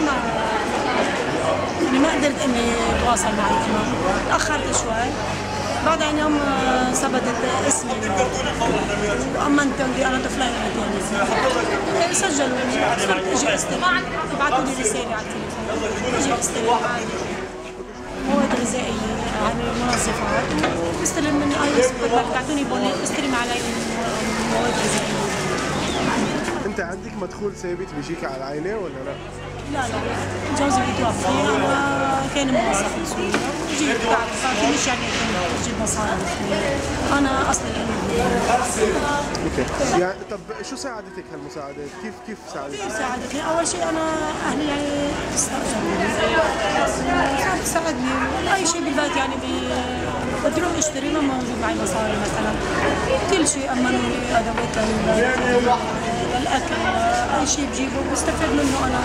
ما يعني ما قدرت إني أتواصل مع الإمام تأخرت شوي. بعدين يوم آه، ثبتت اسمي. وأمنتهم بي أنا طفلة يعني سجلوا صرت أجي أستلم. بعثوا لي رسالة على التليفون. أجي أستلم. عادي مواد غذائية عن المنظفات وبستلم من أي سوبر ماركت بيعطوني بوني بستلم علي مواد غذائية. أنت عندك مدخول ثابت بيجيك على العينة ولا لا؟ لا لا جوزي أنا كان موظف بسوريا جيت بعد فكلش يعني بجيب مصاري أنا أصلي أوكي يعني طب شو ساعدتك هالمساعدات؟ كيف كيف ساعدتك؟ كيف ساعدتني؟ أول شيء أنا أهلي يعني تساعدني أي شيء بالبيت يعني بدي أروح اشتري ما موجود معي مصاري مثلا كل شيء امنوا لي ادوات للبيت، للاكل اي شيء بجيبه بستفاد منه أنا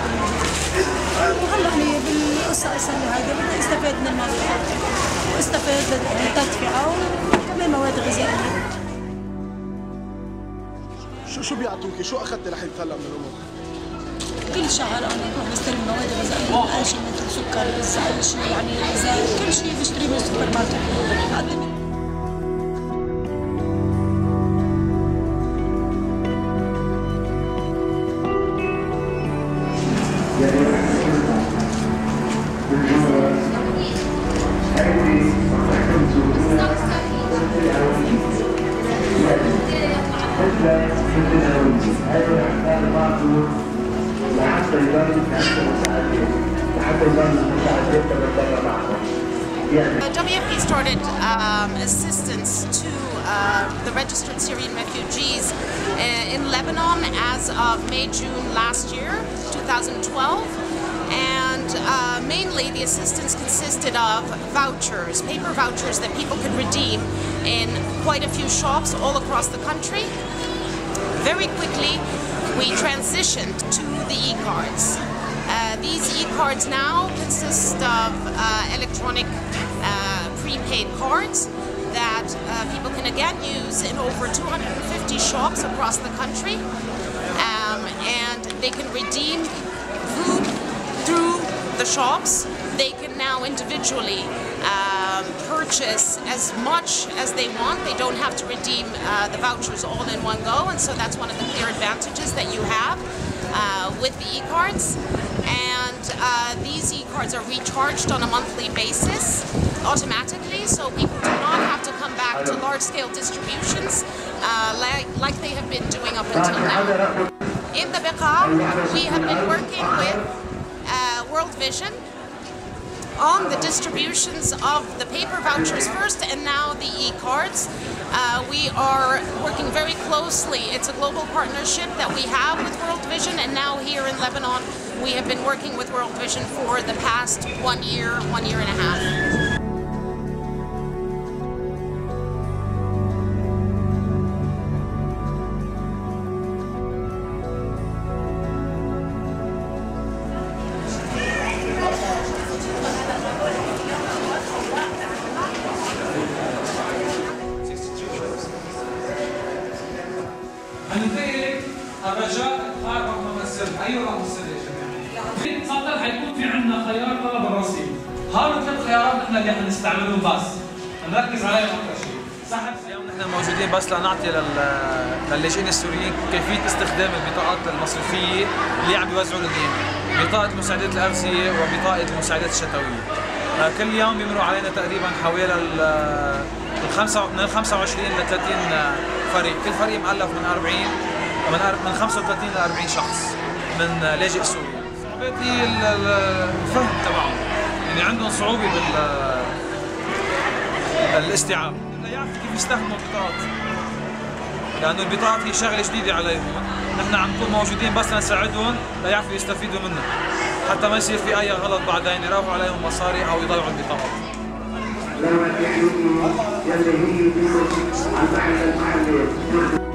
وهلا هي بالقصة اللي هيدا بدي استفاد من الموضوع واستفاد بالتدفئه وكمان مواد غذائية شو شو بيعطوكي؟ شو أخذتي لحد هلا من الأمور؟ كل شهر أنا بروح بستلم مواد غذائية شيء مثل سكر رز اي شيء يعني زيت كل شيء بشتريه من السوبر ماركت بقدم لحتى يضل عندهم مساعدين لحتى يضل المساعدين تتبرع معهم يعني Uh, WFP started um, assistance to uh, the registered Syrian refugees uh, in Lebanon as of May June last year, 2012. And uh, mainly the assistance consisted of vouchers, paper vouchers that people could redeem in quite a few shops all across the country. Very quickly, we transitioned to the e-cards. Uh, these e-cards now consist of uh, electronic uh, prepaid cards that uh, people can again use in over 250 shops across the country. Um, and they can redeem food through the shops. They can now individually um, purchase as much as they want. They don't have to redeem uh, the vouchers all in one go, and so that's one of the clear advantages that you have uh, with the e-cards. And uh, these e-cards are recharged on a monthly basis automatically, so people do not have to come back to large-scale distributions uh, like, like they have been doing up until now. In the Beqa, we have been working with uh, World Vision on the distributions of the paper vouchers first and now the e-cards. Uh, we are working very closely. It's a global partnership that we have with World Vision and now here in Lebanon we have been working with World Vision for the past one year, one year and a half. هننتقل الرجاء اختار رقم السر اي رقم السر يا جماعة. تفضل حيكون في عندنا خيار طلب الرصيد هول ثلاث خيارات نحن اللي حنستعملهم بس. نركز عليهم أكثر شيء. سحب اليوم نحن موجودين بس لنعطي لل- للاجئين السوريين كيفية استخدام البطاقات المصرفية اللي عم بيوزعوا لديهم بطاقة المساعدات الارضيه وبطاقة المساعدات الشتوية. آه، كل يوم بيمروا علينا تقريبا حوالي من ال 25 ل 30 فريق، كل فريق مؤلف من 40 من من 35 ل 40 شخص من آه، لاجئ سوري. صعوبات هي ال- ال- الفهم تبعهم، يعني عندهم صعوبة بال الاستيعاب. لا يعرفوا كيف يستخدموا البطاقات. لأنه البطاقات هي شغلة جديدة عليهم. نحن عم نكون موجودين بس لنساعدهم ليعرفوا يستفيدوا منها حتى ما يصير في أي غلط بعدين يروحوا عليهم مصاري أو يضيعوا البطاقات. لما تحلمي يلي هي بيكم على المحل المحلي